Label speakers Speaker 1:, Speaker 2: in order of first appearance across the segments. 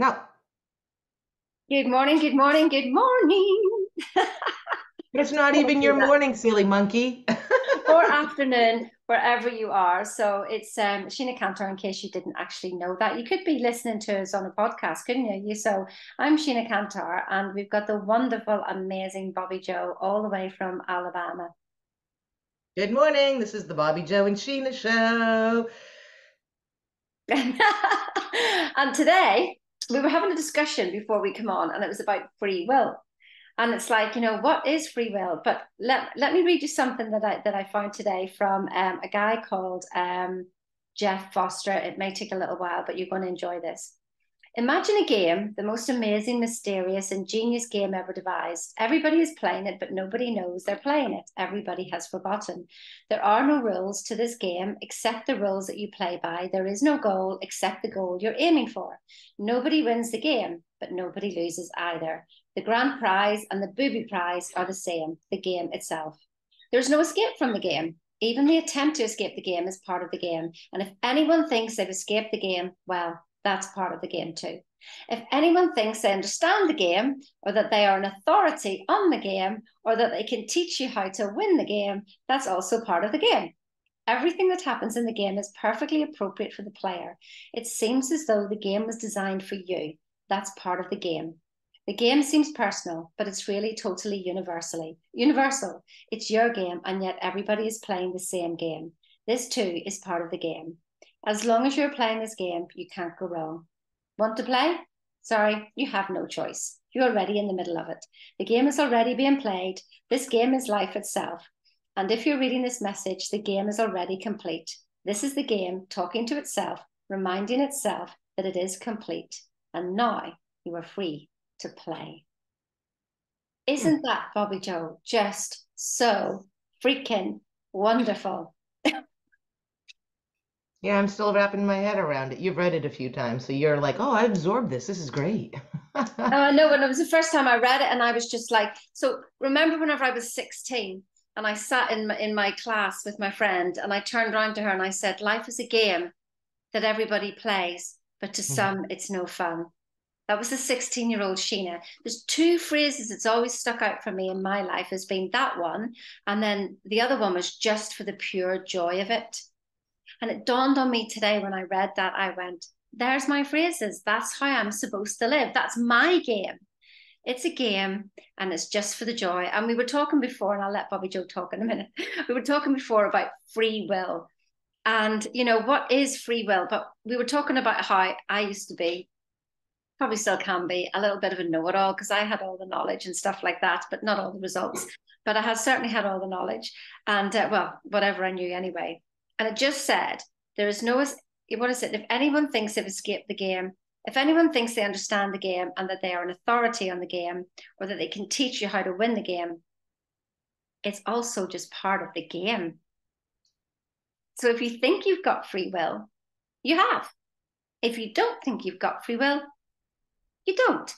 Speaker 1: No.
Speaker 2: Good morning, good morning, good morning.
Speaker 1: It's not even your morning, silly monkey.
Speaker 2: or afternoon, wherever you are. So it's um, Sheena Cantor, in case you didn't actually know that. You could be listening to us on a podcast, couldn't you? you so I'm Sheena Cantor, and we've got the wonderful, amazing Bobbi Jo all the way from Alabama.
Speaker 1: Good morning. This is the Bobbi Jo and Sheena show.
Speaker 2: and today we were having a discussion before we come on, and it was about free will. And it's like, you know, what is free will? But let, let me read you something that I that I found today from um, a guy called um, Jeff Foster. It may take a little while, but you're going to enjoy this. Imagine a game, the most amazing, mysterious, and genius game ever devised. Everybody is playing it, but nobody knows they're playing it. Everybody has forgotten. There are no rules to this game except the rules that you play by. There is no goal except the goal you're aiming for. Nobody wins the game, but nobody loses either. The grand prize and the booby prize are the same the game itself. There's no escape from the game. Even the attempt to escape the game is part of the game. And if anyone thinks they've escaped the game, well, that's part of the game too. If anyone thinks they understand the game, or that they are an authority on the game, or that they can teach you how to win the game, that's also part of the game. Everything that happens in the game is perfectly appropriate for the player. It seems as though the game was designed for you. That's part of the game. The game seems personal, but it's really totally universally universal. It's your game, and yet everybody is playing the same game. This too is part of the game. As long as you're playing this game, you can't go wrong. Want to play? Sorry, you have no choice. You're already in the middle of it. The game is already being played. This game is life itself. And if you're reading this message, the game is already complete. This is the game talking to itself, reminding itself that it is complete. And now you are free to play. Isn't that, Bobbi Jo, just so freaking wonderful?
Speaker 1: Yeah, I'm still wrapping my head around it. You've read it a few times, so you're like, oh, I absorbed this. This is great.
Speaker 2: I know. When it was the first time I read it, and I was just like, so remember whenever I was 16 and I sat in my, in my class with my friend and I turned around to her and I said, life is a game that everybody plays, but to mm-hmm. some, it's no fun. That was the 16 year old Sheena. There's two phrases that's always stuck out for me in my life has been that one. And then the other one was just for the pure joy of it. And it dawned on me today when I read that, I went, there's my phrases. That's how I'm supposed to live. That's my game. It's a game and it's just for the joy. And we were talking before, and I'll let Bobbi Jo talk in a minute. We were talking before about free will. And, you know, what is free will? But we were talking about how I used to be, probably still can be, a little bit of a know it all because I had all the knowledge and stuff like that, but not all the results. But I had certainly had all the knowledge and, uh, well, whatever I knew anyway. And it just said, there is no, what is it? If anyone thinks they've escaped the game, if anyone thinks they understand the game and that they are an authority on the game or that they can teach you how to win the game, it's also just part of the game. So if you think you've got free will, you have. If you don't think you've got free will, you don't.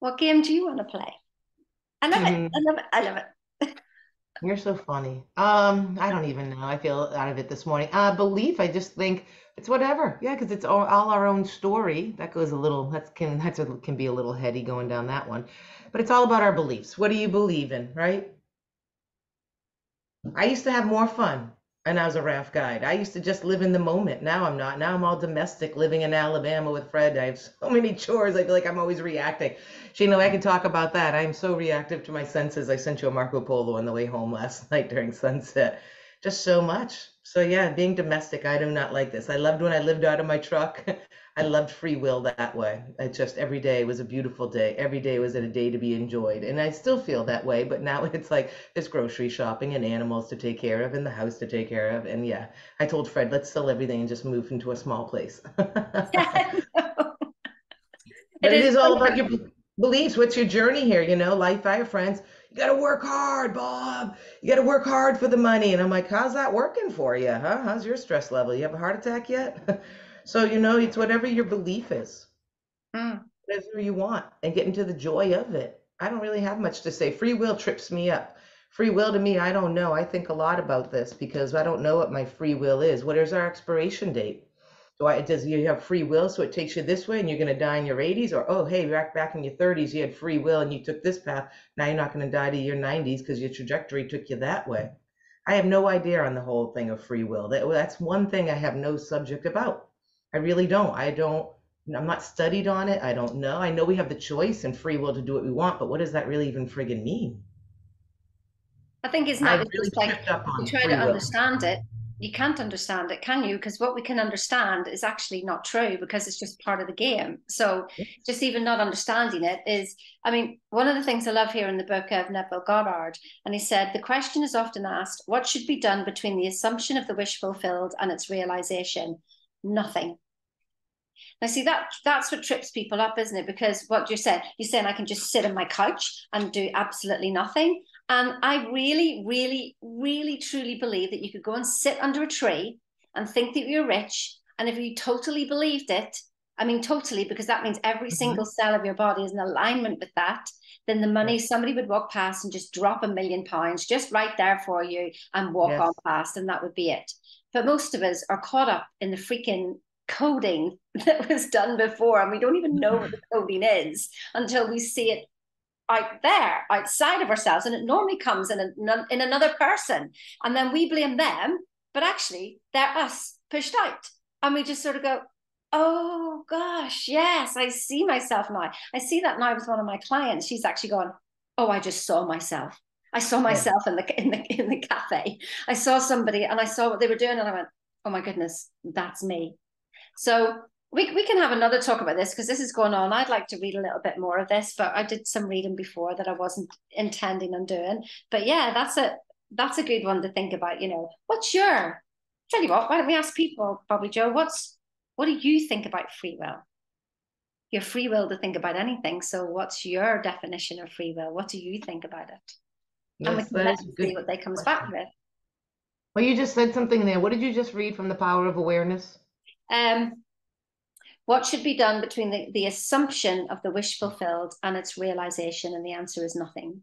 Speaker 2: What game do you want to play? I love mm-hmm. it. I love it. I love it.
Speaker 1: You're so funny. Um, I don't even know. I feel out of it this morning. Uh, belief. I just think it's whatever. Yeah, because it's all, all our own story. That goes a little. That can that's a, can be a little heady going down that one, but it's all about our beliefs. What do you believe in, right? I used to have more fun and I was a raft guide. I used to just live in the moment. Now I'm not. Now I'm all domestic, living in Alabama with Fred. I have so many chores. I feel like I'm always reacting. She, you know, I can talk about that. I am so reactive to my senses. I sent you a Marco Polo on the way home last night during sunset. Just so much. So yeah, being domestic, I do not like this. I loved when I lived out of my truck. I loved free will that way. It just every day was a beautiful day. Every day was a day to be enjoyed. And I still feel that way, but now it's like there's grocery shopping and animals to take care of and the house to take care of. And yeah, I told Fred, let's sell everything and just move into a small place. Yeah, but it is, is all about your beliefs. What's your journey here? You know, life, I have friends. You got to work hard, Bob. You got to work hard for the money. And I'm like, how's that working for you? Huh? How's your stress level? You have a heart attack yet? So, you know, it's whatever your belief is,
Speaker 2: mm.
Speaker 1: whatever you want, and get into the joy of it. I don't really have much to say. Free will trips me up. Free will to me, I don't know. I think a lot about this because I don't know what my free will is. What is our expiration date? Do I, does you have free will, so it takes you this way and you're going to die in your 80s? Or, oh, hey, back, back in your 30s, you had free will and you took this path. Now you're not going to die to your 90s because your trajectory took you that way. I have no idea on the whole thing of free will. That, that's one thing I have no subject about. I really don't. I don't, I'm not studied on it. I don't know. I know we have the choice and free will to do what we want, but what does that really even friggin' mean?
Speaker 2: I think it's
Speaker 1: I
Speaker 2: not
Speaker 1: really
Speaker 2: just like
Speaker 1: tripped up on
Speaker 2: you try to
Speaker 1: will.
Speaker 2: understand it. You can't understand it, can you? Because what we can understand is actually not true because it's just part of the game. So just even not understanding it is, I mean, one of the things I love here in the book of Neville Goddard, and he said, the question is often asked, what should be done between the assumption of the wish fulfilled and its realization? Nothing. Now, see that that's what trips people up, isn't it? Because what you said, you're saying I can just sit on my couch and do absolutely nothing. And I really, really, really, truly believe that you could go and sit under a tree and think that you're rich. And if you totally believed it, I mean, totally, because that means every
Speaker 1: Mhm.
Speaker 2: single cell of your body is in alignment with that, then the money, somebody would walk past and just drop a million pounds just right there for you and walk
Speaker 1: Yes.
Speaker 2: on past, and that would be it. But most of us are caught up in the freaking coding that was done before, and we don't even know what the coding is until we see it out there, outside of ourselves, and it normally comes in a, in another person, and then we blame them, but actually they're us pushed out, and we just sort of go, "Oh gosh, yes, I see myself now. I see that now with one of my clients. She's actually gone, "Oh, I just saw myself." I saw myself in the in the in the cafe. I saw somebody and I saw what they were doing, and I went, "Oh my goodness, that's me." So we, we can have another talk about this because this is going on. I'd like to read a little bit more of this, but I did some reading before that I wasn't intending on doing. But yeah, that's a that's a good one to think about. You know, what's your tell you what, why don't we ask people, Bobbi Jo, what's what do you think about free will? Your free will to think about anything. So what's your definition of free will? What do you think about it? and we can let
Speaker 1: is a
Speaker 2: them
Speaker 1: good
Speaker 2: see what they comes back with.
Speaker 1: Well, you just said something there. What did you just read from The Power of Awareness?
Speaker 2: Um, what should be done between the, the assumption of the wish fulfilled and its realization? And the answer is nothing.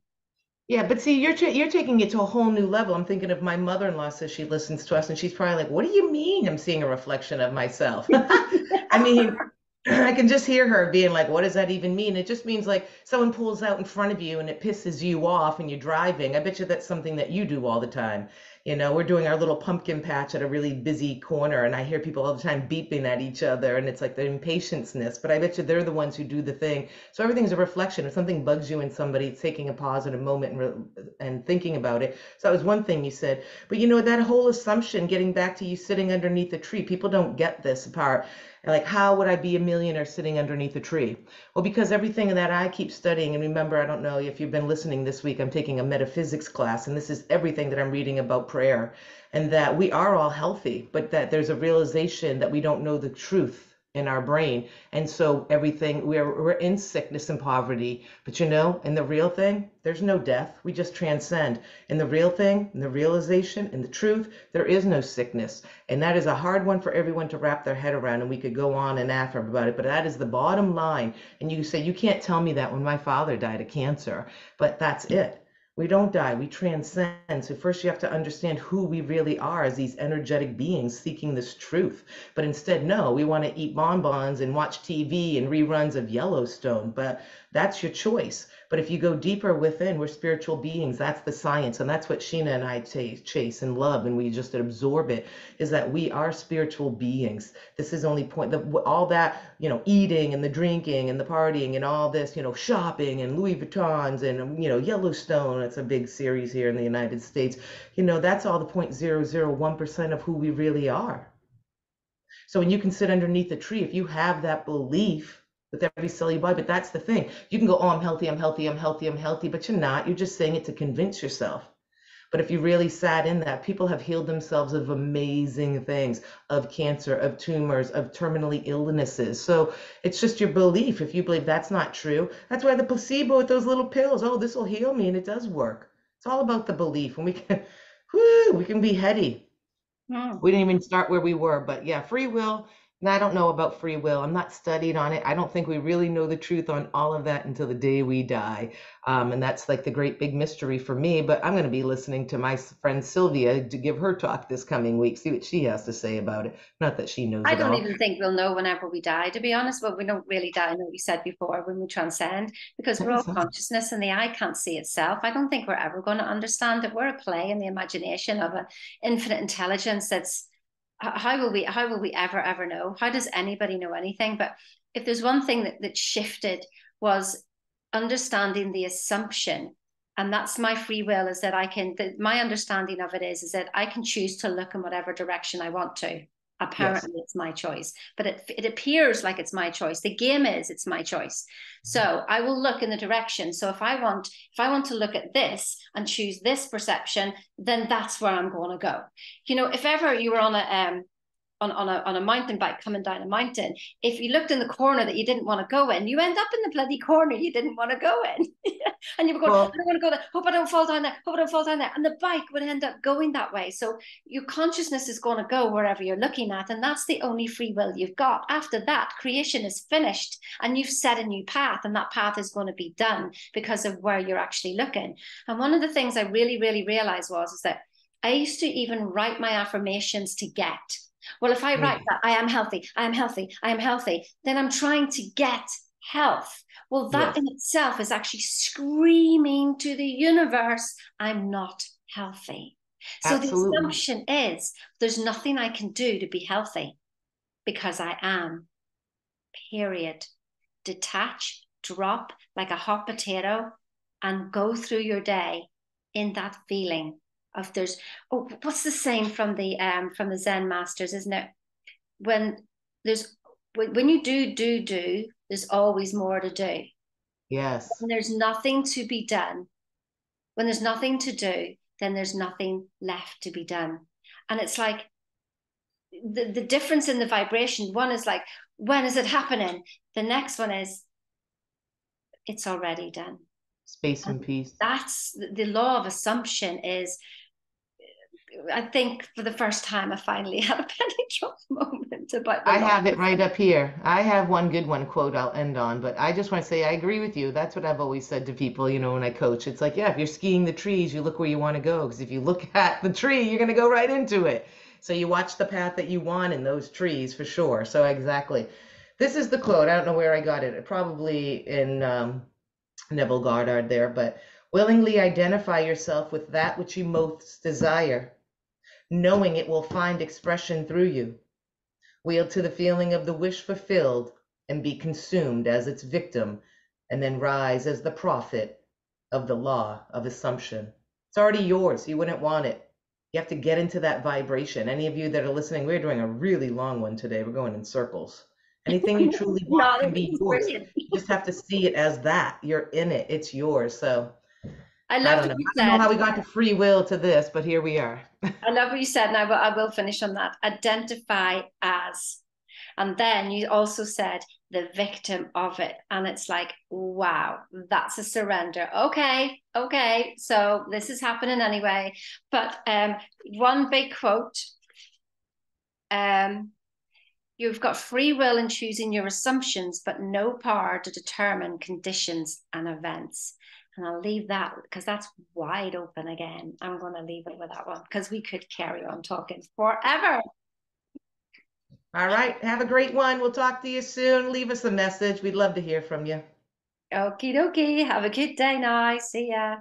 Speaker 1: Yeah, but see, you're you're taking it to a whole new level. I'm thinking of my mother-in-law says she listens to us, and she's probably like, "What do you mean? I'm seeing a reflection of myself." I mean, I can just hear her being like, "What does that even mean?" It just means like someone pulls out in front of you and it pisses you off, and you're driving. I bet you that's something that you do all the time. You know, we're doing our little pumpkin patch at a really busy corner, and I hear people all the time beeping at each other, and it's like the impatienceness. But I bet you they're the ones who do the thing. So everything's a reflection. If something bugs you in somebody, it's taking a positive moment and, re- and thinking about it. So that was one thing you said. But you know, that whole assumption, getting back to you sitting underneath a tree, people don't get this part. Like, how would I be a millionaire sitting underneath a tree? Well, because everything that I keep studying, and remember, I don't know if you've been listening this week, I'm taking a metaphysics class, and this is everything that I'm reading about prayer, and that we are all healthy, but that there's a realization that we don't know the truth in our brain. And so everything, we're, we're in sickness and poverty. But you know, in the real thing, there's no death. We just transcend. In the real thing, in the realization, in the truth, there is no sickness. And that is a hard one for everyone to wrap their head around. And we could go on and after about it, but that is the bottom line. And you say, you can't tell me that when my father died of cancer, but that's it. We don't die, we transcend. So, first, you have to understand who we really are as these energetic beings seeking this truth. But instead, no, we want to eat bonbons and watch TV and reruns of Yellowstone. But that's your choice. But if you go deeper within, we're spiritual beings. That's the science. And that's what Sheena and I chase, chase and love. And we just absorb it is that we are spiritual beings. This is only point the, all that, you know, eating and the drinking and the partying and all this, you know, shopping and Louis Vuittons and, um, you know, Yellowstone. It's a big series here in the United States. You know, that's all the 0.001% of who we really are. So when you can sit underneath a tree, if you have that belief with every your body, but that's the thing. You can go, oh, I'm healthy, I'm healthy, I'm healthy, I'm healthy, but you're not. You're just saying it to convince yourself. But if you really sat in that, people have healed themselves of amazing things, of cancer, of tumors, of terminally illnesses. So it's just your belief. If you believe that's not true, that's why the placebo with those little pills, oh, this will heal me, and it does work. It's all about the belief. And we can, whoo, we can be heady.
Speaker 2: Hmm.
Speaker 1: We didn't even start where we were, but yeah, free will And I don't know about free will. I'm not studied on it. I don't think we really know the truth on all of that until the day we die. Um, and that's like the great big mystery for me. But I'm going to be listening to my friend Sylvia to give her talk this coming week, see what she has to say about it. Not that she knows.
Speaker 2: I don't
Speaker 1: all.
Speaker 2: even think we'll know whenever we die, to be honest. But we don't really die, know you said before, when we transcend, because we're all consciousness and the eye can't see itself. I don't think we're ever going to understand it. We're a play in the imagination of an infinite intelligence that's how will we how will we ever ever know? How does anybody know anything? But if there's one thing that, that shifted was understanding the assumption and that's my free will is that i can my understanding of it is is that i can choose to look in whatever direction i want to apparently yes. it's my choice but it, it appears like it's my choice. The game is it's my choice. So i will look in the direction. So if i want if i want to look at this and choose this perception then that's where i'm going to go. You know if ever you were on a um on, on, a, on a mountain bike coming down a mountain, if you looked in the corner that you didn't want to go in, you end up in the bloody corner you didn't want to go in. and you were going, well, I don't want to go there. Hope I don't fall down there. Hope I don't fall down there. And the bike would end up going that way. So your consciousness is going to go wherever you're looking at. And that's the only free will you've got. After that, creation is finished and you've set a new path. And that path is going to be done because of where you're actually looking. And one of the things I really, really realized was is that I used to even write my affirmations to get well, if I mm. write that I am healthy, I am healthy, I am healthy, then I'm trying to get health. Well, that in itself is actually screaming to the universe, I'm not healthy. So Absolutely. the assumption is there's nothing I can do to be healthy because I am. Period. Detach, drop like a hot potato, and go through your day in that feeling of there's oh what's the saying from the um from the Zen masters, isn't it? When there's when, when you do do do, there's always more to do.
Speaker 1: Yes.
Speaker 2: When there's nothing to be done, when there's nothing to do, then there's nothing left to be done. And it's like the, the difference in the vibration. One is like, when is it happening? The next one is, it's already done.
Speaker 1: Space and peace.
Speaker 2: That's the law of assumption is I think for the first time, I finally had a penny drop moment about.
Speaker 1: I have it right up here. I have one good one quote I'll end on, but I just want to say I agree with you. That's what I've always said to people, you know, when I coach. It's like, yeah, if you're skiing the trees, you look where you want to go, because if you look at the tree, you're going to go right into it. So you watch the path that you want in those trees for sure. So exactly. This is the quote. I don't know where I got it. Probably in um, Neville Goddard there, but willingly identify yourself with that which you most desire knowing it will find expression through you. Wield to the feeling of the wish fulfilled and be consumed as its victim, and then rise as the prophet of the law of assumption. It's already yours. You wouldn't want it. You have to get into that vibration. Any of you that are listening, we're doing a really long one today. We're going in circles. Anything you truly want can be yours. You just have to see it as that. You're in it. It's yours. So
Speaker 2: I love
Speaker 1: I. I don't know how we got to free will to this, but here we are.
Speaker 2: I love what you said, and I will, I will finish on that. Identify as. And then you also said the victim of it. And it's like, wow, that's a surrender. Okay, okay. So this is happening anyway. But um, one big quote um, You've got free will in choosing your assumptions, but no power to determine conditions and events. And I'll leave that because that's wide open again. I'm going to leave it with that one because we could carry on talking forever.
Speaker 1: All right. Have a great one. We'll talk to you soon. Leave us a message. We'd love to hear from you.
Speaker 2: Okie dokie. Have a good day now. See ya.